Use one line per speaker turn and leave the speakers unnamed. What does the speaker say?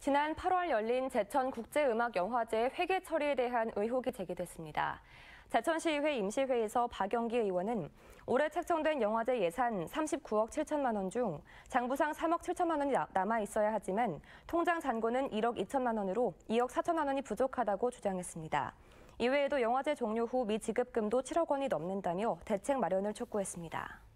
지난 8월 열린 제천국제음악영화제 회계 처리에 대한 의혹이 제기됐습니다. 제천시의회 임시회에서 박영기 의원은 올해 책정된 영화제 예산 39억 7천만 원 중 장부상 3억 7천만 원이 남아 있어야 하지만 통장 잔고는 1억 2천만 원으로 2억 4천만 원이 부족하다고 주장했습니다. 이외에도 영화제 종료 후 미지급금도 7억 원이 넘는다며 대책 마련을 촉구했습니다.